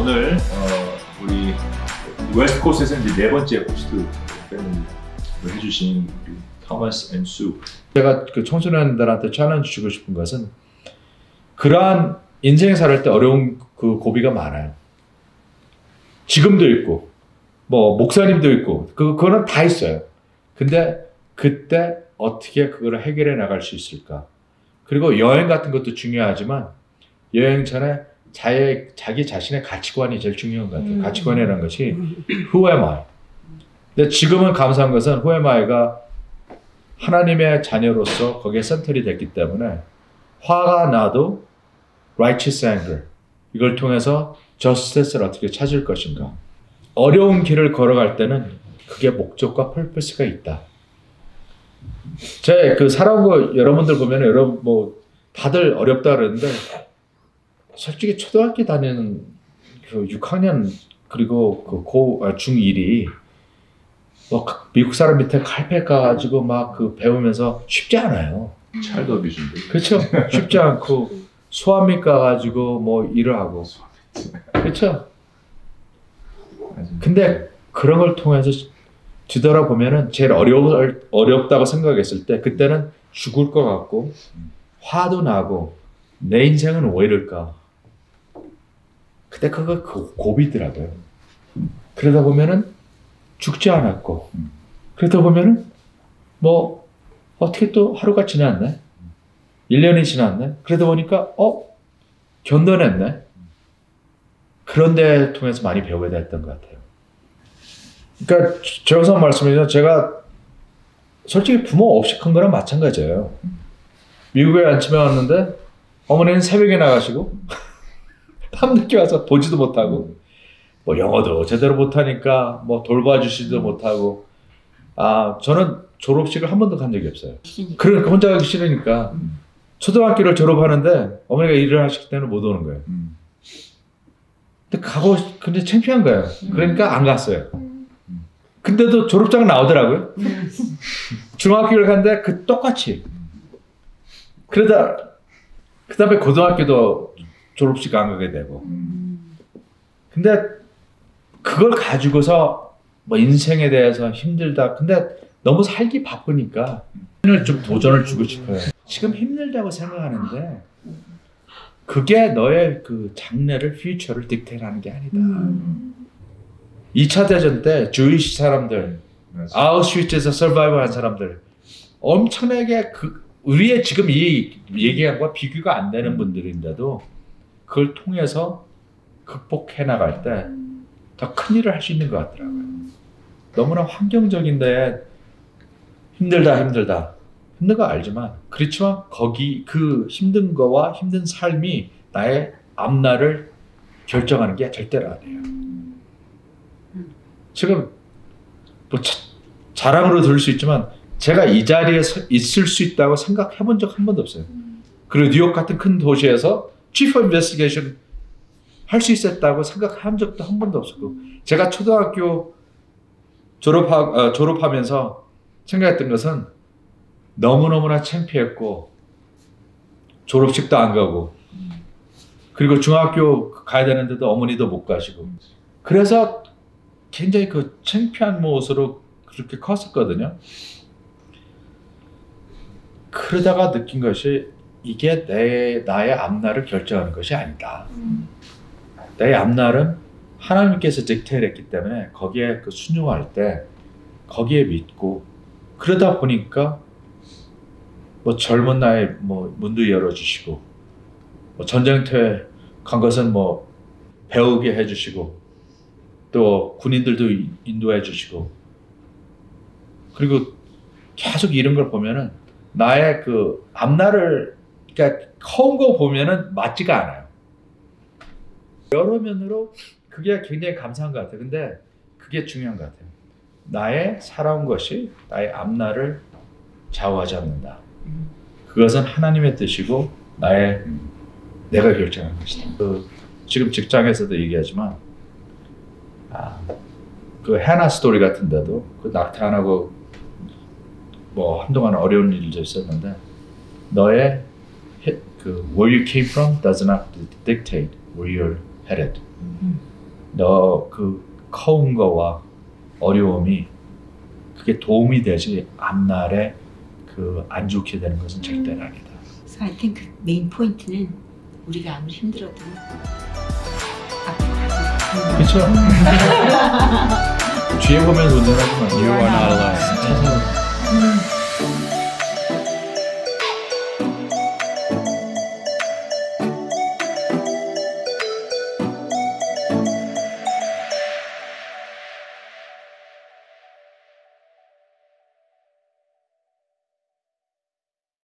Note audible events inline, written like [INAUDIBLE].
오늘 어, 우리 West Coast에서 이제 네 번째 호스트 해주신 토마스 and 수. 제가 그 청소년들한테 challenge 주고 싶은 것은 그러한 인생 살을 때 어려운 그 고비가 많아요. 지금도 있고 뭐 목사님도 있고 그 그거는 다 있어요. 근데 그때 어떻게 그걸 해결해 나갈 수 있을까? 그리고 여행 같은 것도 중요하지만 여행 전에 자의, 자기 자신의 가치관이 제일 중요한 것 같아요. 음. 가치관이라는 것이 Who am I? 근데 지금은 감사한 것은 Who am I가 하나님의 자녀로서 거기에 센터리 됐기 때문에 화가 나도 righteous anger 이걸 통해서 justice를 어떻게 찾을 것인가 어려운 길을 걸어갈 때는 그게 목적과 펄퍼스가 있다. 제그거 여러분들 보면 여러분 뭐 다들 어렵다 그러는데 솔직히 초등학교 다니는 그 6학년 그리고 그 고 아, 중1이 뭐 미국 사람 밑에 칼ペ가가지고 막 그 배우면서 쉽지 않아요. 어뷰즈인데. 그렇죠? 쉽지 않고 소아미 가가지고 뭐 일을 하고 그렇죠? 근데 그런 걸 통해서 뒤돌아보면은 제일 어려 어렵다고 생각했을 때 그때는 죽을 것 같고 화도 나고 내 인생은 왜 이럴까? 그때 그거 그 고비더라고요. 그러다 보면은 죽지 않았고 그러다 보면은 뭐 어떻게 또 하루가 지났네. 1년이 지났네. 그러다 보니까 어 견뎌냈네. 그런 데 통해서 많이 배우게 됐던 것 같아요. 그러니까 저기서 말씀드리면 제가 솔직히 부모 없이 큰 거랑 마찬가지예요. 미국에 아침에 왔는데 어머니는 새벽에 나가시고 밤늦게 와서 [LAUGHS] 보지도 못하고 뭐 영어도 제대로 못하니까 뭐 돌봐주시지도 못하고 아 저는 졸업식을 한 번도 간 적이 없어요. 그러니까 혼자 가기 싫으니까 초등학교를 졸업하는데 어머니가 일을 하시기 때문에 못 오는 거예요. 음. 근데 가고 싶- 근데 창피한 거예요. 그러니까 안 갔어요. 근데도 졸업장 나오더라고요. [LAUGHS] 중학교를 갔는데 그 똑같이. 그러다 그 다음에 고등학교도 졸업식 안 가게 되고. 근데 그걸 가지고서 뭐 인생에 대해서 힘들다. 근데 너무 살기 바쁘니까 오늘 좀 도전을 주고 싶어요. 지금 힘들다고 생각하는데 그게 너의 그 장래를 퓨처를 딕테이트하는 게 아니다. 2차 대전 때 주이시 사람들. 아우슈위츠에서 서바이브 한 사람들 엄청나게 그 우리의 지금 이 얘기한 거와 비교가 안 되는 분들인데도 그걸 통해서 극복해 나갈 때 더 큰 일을 할 수 있는 것 같더라고요. 너무나 환경적인데 힘들다 힘들다 힘든 거 알지만 그렇지만 거기 그 힘든 거와 힘든 삶이 나의 앞날을 결정하는 게 절대로 아니에요. 지금 뭐 자, 자랑으로 들을 수 있지만 제가 이 자리에 서 있을 수 있다고 생각해 본 적 한 번도 없어요. 그리고 뉴욕 같은 큰 도시에서 Of Investigation 할수 있었다고 생각한 적도 한 번도 없었고 제가 초등학교 졸업하, 어, 졸업하면서 생각했던 것은 너무너무나 창피했고 졸업식도 안 가고 그리고 중학교 가야 되는데도 어머니도 못 가시고 그래서 굉장히 그 창피한 모습으로 그렇게 컸었거든요. 그러다가 느낀 것이 이게 내 나의 앞날을 결정하는 것이 아니다. 내 앞날은 하나님께서 딕테이트했기 때문에 거기에 그 순종할 때 거기에 믿고 그러다 보니까 뭐 젊은 나이에 뭐 문도 열어주시고 뭐 전쟁터에 간 것은 뭐 배우게 해주시고 또 군인들도 이- 인도해 주시고 그리고 계속 이런 걸 보면은 나의 그 앞날을 그러니까 커온 거 보면은 맞지가 않아요. 여러 면으로 그게 굉장히 감사한 것 같아요. 근데 그게 중요한 것 같아요. 나의 살아온 것이 나의 앞날을 좌우하지 않는다. 그것은 하나님의 뜻이고 나의 내가 결정한 것이다. 그 지금 직장에서도 얘기하지만 아, 그 해나 스토리 같은데도 그 낙태 안 하고 뭐 한동안 어려운 일도 있었는데 너의 해- 그 where you came from does not dictate where you're headed. 음. 너 그 커온 거와 어려움이 그게 도움이 되지 앞날에 그 안 좋게 되는 것은 절대 음. 아니다. So I think main point는 우리가 아무리 힘들어도. 그렇죠? 뒤에 [LAUGHS] 보면 마. You are not alone.